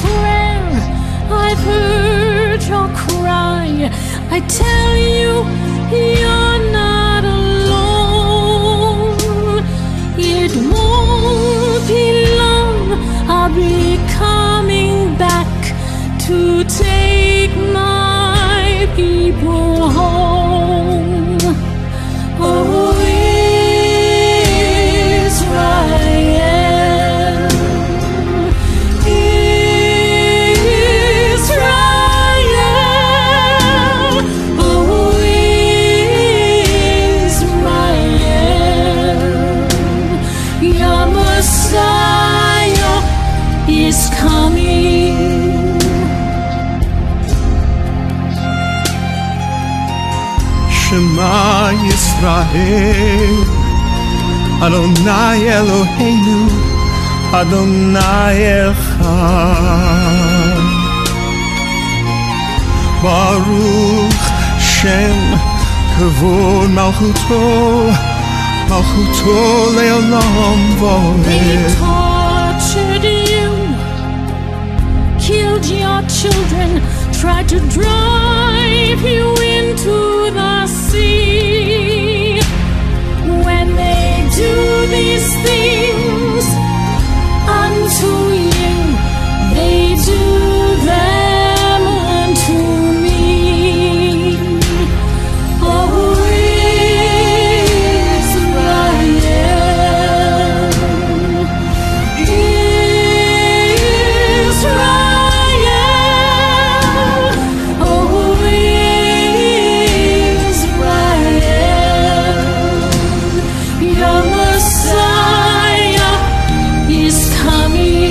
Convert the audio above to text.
prayer. I've heard your cry. I tell you, you're. Shema Yisrael Adonai Eloheinu Adonai Echad Baruch Shem Kavod Malchuto Malchuto Le'olam Va'ed Killed your children, tried to drown. It's coming.